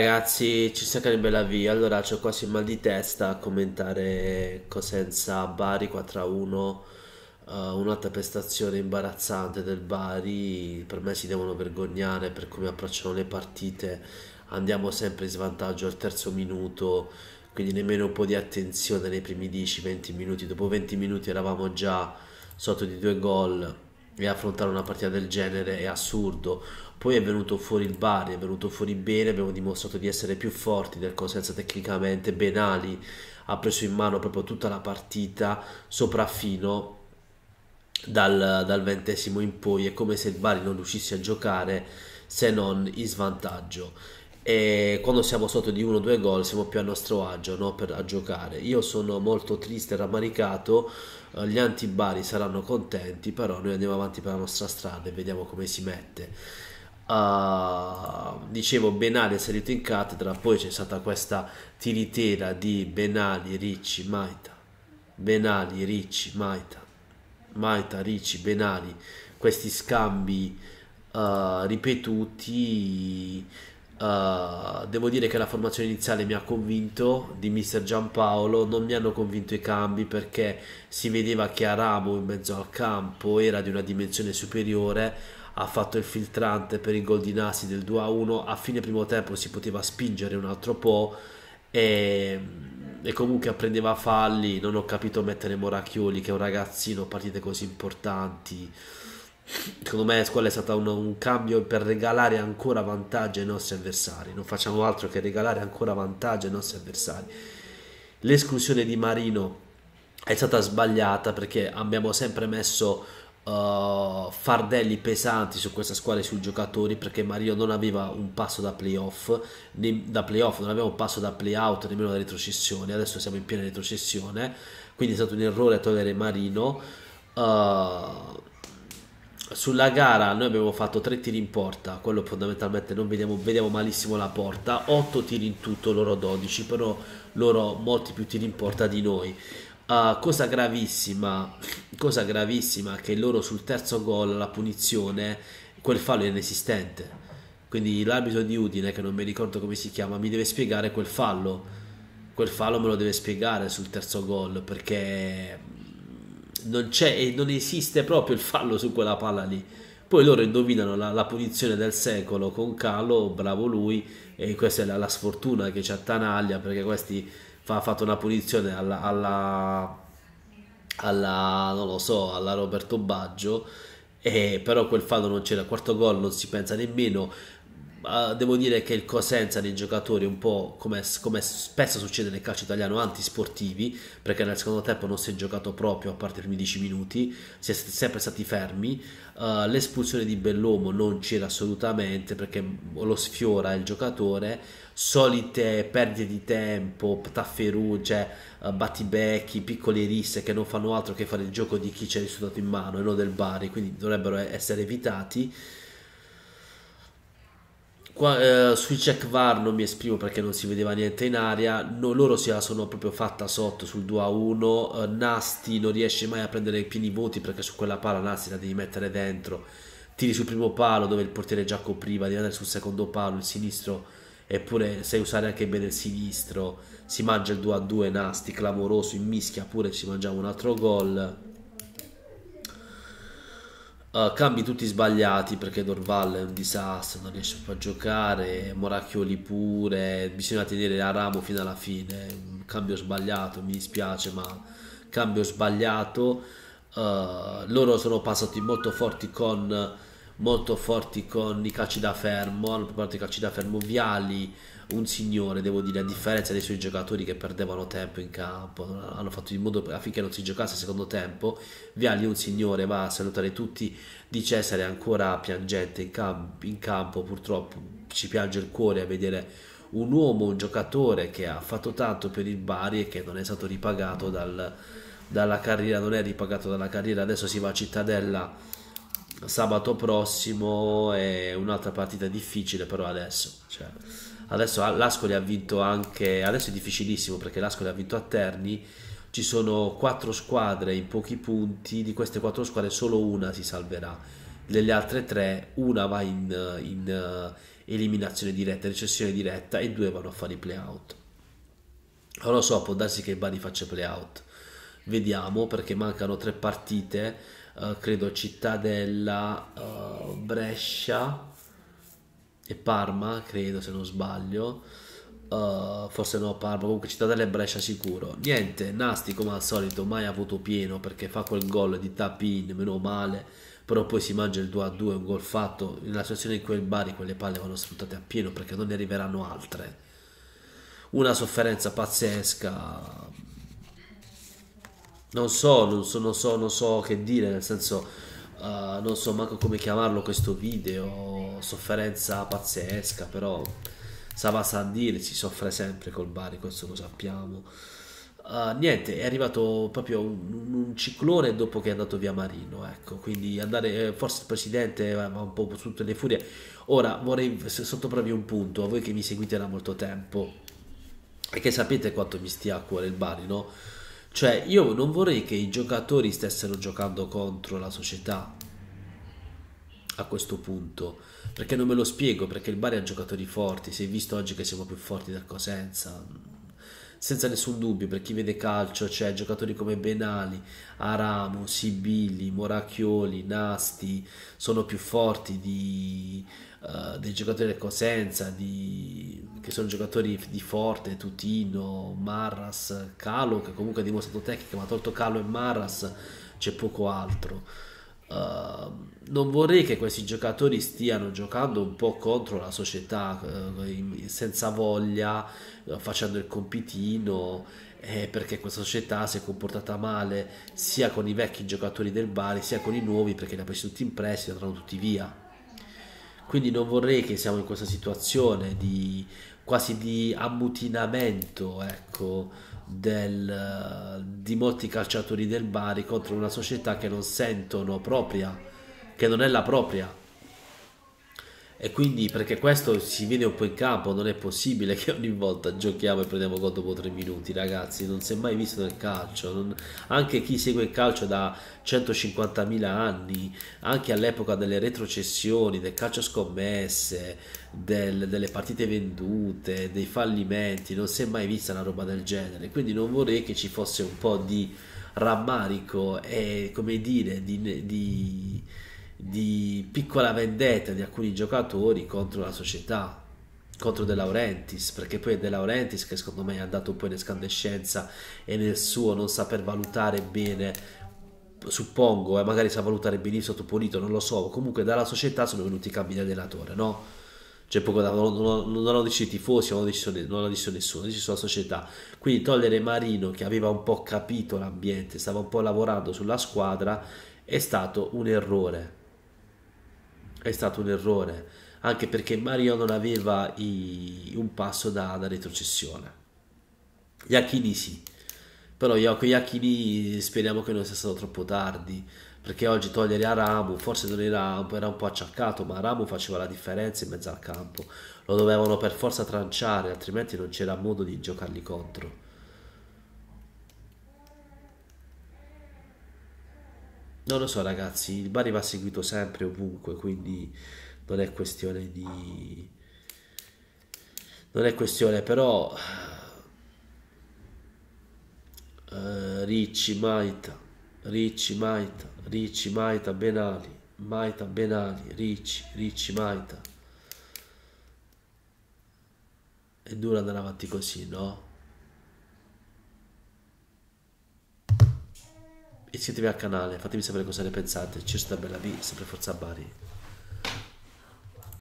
Ragazzi, ci sarebbe la via. Allora, c'ho quasi mal di testa a commentare Cosenza Bari 4-1. eh, un'altra prestazione imbarazzante del Bari. Per me si devono vergognare per come approcciano le partite. Andiamo sempre in svantaggio al terzo minuto, quindi nemmeno un po' di attenzione nei primi 10-20 minuti. Dopo 20 minuti eravamo già sotto di due gol e affrontare una partita del genere è assurdo. Poi è venuto fuori il Bari, è venuto fuori bene, abbiamo dimostrato di essere più forti del Cosenza tecnicamente, Benali ha preso in mano proprio tutta la partita, sopraffino dal, dal ventesimo in poi, è come se il Bari non riuscisse a giocare se non in svantaggio. E quando siamo sotto di uno o due gol siamo più a nostro agio no? per, a giocare. Io sono molto triste e rammaricato, eh, gli anti-Bari saranno contenti, però noi andiamo avanti per la nostra strada e vediamo come si mette. Uh, dicevo Benali è salito in cattedra poi c'è stata questa tiritera di Benali, Ricci, Maita. Benali, Ricci, Maita. Maita, Ricci, Benali questi scambi uh, ripetuti uh, devo dire che la formazione iniziale mi ha convinto di mister Giampaolo. Non mi hanno convinto i cambi perché si vedeva che Aramo in mezzo al campo era di una dimensione superiore ha fatto il filtrante per il gol di Nasi del 2-1 a fine primo tempo si poteva spingere un altro po' e, e comunque prendeva falli. Non ho capito mettere Moracchioli che è un ragazzino partite così importanti. Secondo me quella è stato un, un, cambio per regalare ancora vantaggi ai nostri avversari. Non facciamo altro che regalare ancora vantaggi ai nostri avversari. L'esclusione di Marino è stata sbagliata perché abbiamo sempre messo uh, fardelli pesanti su questa squadra e sui giocatori perché Mario non aveva un passo da playoff, né, da playoff non aveva un passo da playout nemmeno da retrocessione, adesso siamo in piena retrocessione, quindi è stato un errore togliere Marino. Uh, sulla gara noi abbiamo fatto tre tiri in porta, quello fondamentalmente non vediamo, vediamo malissimo la porta, 8 tiri in tutto, loro 12, però loro molti più tiri in porta di noi. Uh, cosa gravissima, cosa gravissima che loro sul terzo gol, la punizione, quel fallo è inesistente. Quindi l'arbitro di Udine, che non mi ricordo come si chiama, mi deve spiegare quel fallo. Quel fallo me lo deve spiegare sul terzo gol perché non c'è e non esiste proprio il fallo su quella palla lì. Poi loro indovinano la, la punizione del secolo con Calo, bravo lui, e questa è la, la sfortuna che c'ha Tanaglia perché questi ha fatto una punizione alla, alla, alla, non lo so, alla Roberto Baggio, e però quel fallo non c'era, quarto gol non si pensa nemmeno. Devo dire che il Cosenza dei giocatori un po' come, come, spesso succede nel calcio italiano antisportivi perché nel secondo tempo non si è giocato proprio a parte i primi 10 minuti si è sempre stati fermi uh, l'espulsione di Bellomo non c'era assolutamente perché lo sfiora il giocatore solite perdite di tempo, tafferugge, uh, battibecchi, piccole risse che non fanno altro che fare il gioco di chi ci ha risultato in mano e non del Bari, quindi dovrebbero essere evitati. Qua, eh, sui check VAR non mi esprimo perché non si vedeva niente in aria. No, loro si sono proprio fatta sotto sul 2 a 1. Eh, Nasti non riesce mai a prendere i pieni voti perché su quella pala Nasti la devi mettere dentro. Tiri sul primo palo dove il portiere già copriva, devi andare sul secondo palo, il sinistro eppure sai usare anche bene il sinistro si mangia il 2 a 2 Nasti clamoroso in mischia pure ci mangiamo un altro gol uh, cambi tutti sbagliati perché Dorval è un disastro non riesce a giocare Moracchioli pure bisogna tenere a ramo fino alla fine. Un cambio sbagliato mi dispiace ma cambio sbagliato. Uh, loro sono passati molto forti con molto forti con i calci da fermo, hanno preparato i calci da fermo Viali, un signore, devo dire, a differenza dei suoi giocatori che perdevano tempo in campo, hanno fatto in modo affinché non si giocasse il secondo tempo. Viali, un signore, va a salutare tutti. Di Cesare ancora piangente in, camp- in campo, purtroppo ci piange il cuore a vedere un uomo, un giocatore che ha fatto tanto per il Bari e che non è stato ripagato dal, dalla carriera, non è ripagato dalla carriera, adesso si va a Cittadella sabato prossimo è un'altra partita difficile però adesso cioè, adesso l'Ascoli ha vinto anche adesso è difficilissimo perché l'Ascoli ha vinto a Terni ci sono quattro squadre in pochi punti di queste quattro squadre solo una si salverà delle altre tre una va in, in, eliminazione diretta, recessione diretta e due vanno a fare i playout. Non lo so, può darsi che Bari faccia playout. Vediamo perché mancano tre partite, uh, credo Cittadella, uh, Brescia e Parma, credo se non sbaglio. Uh, forse no Parma, comunque Cittadella e Brescia sicuro. Niente, Nasti come al solito mai avuto pieno perché fa quel gol di tap-in, meno male, però poi si mangia il 2-2, un gol fatto. Nella situazione in cui il Bari quelle palle vanno sfruttate a pieno perché non ne arriveranno altre. Una sofferenza pazzesca. Non so, non so, non so, non so che dire, nel senso... Uh, non so manco come chiamarlo questo video, sofferenza pazzesca, però Sava Sandir si soffre sempre col Bari, questo lo sappiamo. Uh, niente, è arrivato proprio un, un, ciclone dopo che è andato via Marino, ecco, quindi andare, eh, forse il presidente va un po' su tutte le furie. Ora vorrei sottoporvi un punto, a voi che mi seguite da molto tempo e che sapete quanto mi stia a cuore il Bari, no? Cioè, io non vorrei che i giocatori stessero giocando contro la società a questo punto perché non me lo spiego, perché il Bari ha giocatori forti, si è visto oggi che siamo più forti del Cosenza, senza nessun dubbio, per chi vede calcio c'è giocatori come Benali, Aramo, Sibili, Moracchioli, Nasti, sono più forti di, uh, dei giocatori del Cosenza, di, che sono giocatori di forte, Tutino, Marras, Calo, che comunque ha dimostrato tecnica, ma tolto Calo e Marras c'è poco altro. Uh, non vorrei che questi giocatori stiano giocando un po' contro la società, uh, senza voglia, uh, facendo il compitino, eh, perché questa società si è comportata male sia con i vecchi giocatori del Bari sia con i nuovi perché li ha presi tutti in prestito e andranno tutti via. Quindi non vorrei che siamo in questa situazione di quasi di ammutinamento, ecco, del, di molti calciatori del Bari contro una società che non sentono propria, che non è la propria. E quindi perché questo si vede un po' in campo, non è possibile che ogni volta giochiamo e prendiamo gol dopo tre minuti, ragazzi, non si è mai visto nel calcio. Non... Anche chi segue il calcio da 150.000 anni, anche all'epoca delle retrocessioni, del calcio scommesse, del, delle partite vendute, dei fallimenti, non si è mai vista una roba del genere. Quindi non vorrei che ci fosse un po' di rammarico e come dire di, di, di piccola vendetta di alcuni giocatori contro la società contro De Laurentiis perché poi è De Laurentiis che secondo me è andato un po' in escandescenza e nel suo non saper valutare bene suppongo e magari sa valutare benissimo Topolito non lo so comunque dalla società sono venuti i cambi di allenatore no? c'è poco da non, non, non deciso i tifosi, non hanno deciso, nessuno, hanno deciso la società. Quindi togliere Marino che aveva un po' capito l'ambiente, stava un po' lavorando sulla squadra, è stato un errore. È stato un errore, anche perché Mario non aveva i, un passo da, da retrocessione. Gli Acchini sì, però io con gli Acchini speriamo che non sia stato troppo tardi perché oggi togliere Aramu forse non era, era un po' acciaccato ma Aramu faceva la differenza in mezzo al campo lo dovevano per forza tranciare altrimenti non c'era modo di giocarli contro non lo so ragazzi il Bari va seguito sempre ovunque quindi non è questione di non è questione però uh, Ricci, Maita Ricci, Maita Ricci, Maita, Benali, Maita, Benali, Ricci, Ricci, Maita. È duro andare avanti così, no? Iscrivetevi al canale, fatemi sapere cosa ne pensate. Ci sta bella V, sempre Forza Bari.